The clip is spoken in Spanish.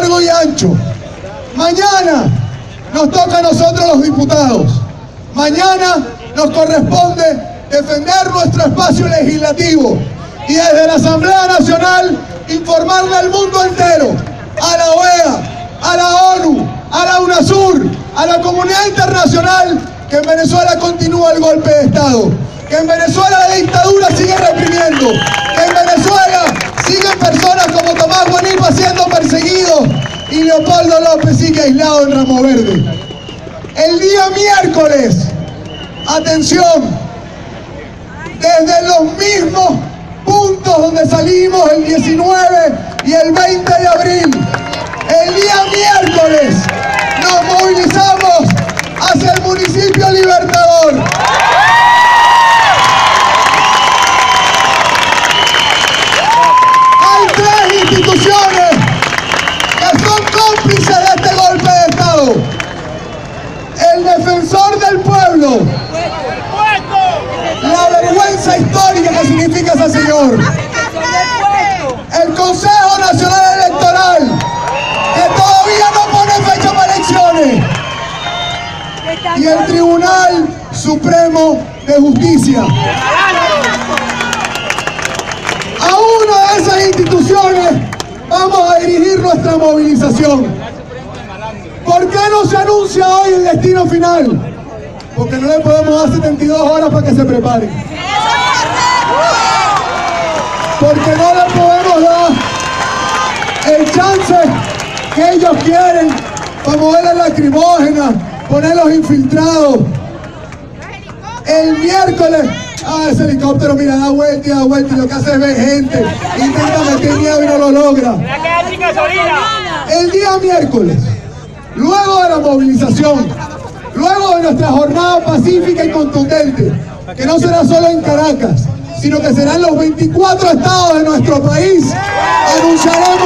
largo y ancho. Mañana nos toca a nosotros los diputados. Mañana nos corresponde defender nuestro espacio legislativo y desde la Asamblea Nacional informarle al mundo entero, a la OEA, a la ONU, a la UNASUR, a la comunidad internacional, que en Venezuela continúa el golpe de Estado, que en Venezuela la dictadura sigue reprimiendo, Leopoldo López sigue aislado en Ramo Verde. El día miércoles, atención, desde los mismos puntos donde salimos el 19 y el 20 de abril, el día miércoles nos movilizamos hacia el municipio Libertador. El defensor del pueblo, la vergüenza histórica que significa ese señor, el Consejo Nacional Electoral, que todavía no pone fecha para elecciones, y el Tribunal Supremo de Justicia. A una de esas instituciones vamos a dirigir nuestra movilización. ¿Por qué no se anuncia hoy el destino final? Porque no le podemos dar 72 horas para que se preparen. Porque no le podemos dar el chance que ellos quieren para mover la lacrimógena, poner los infiltrados. El miércoles, ah, ese helicóptero, mira, da vuelta y da vuelta y lo que hace es ver gente. Intenta meter miedo y no lo logra. El día miércoles, luego de la movilización, luego de nuestra jornada pacífica y contundente, que no será solo en Caracas, sino que será en los 24 estados de nuestro país, anunciaremos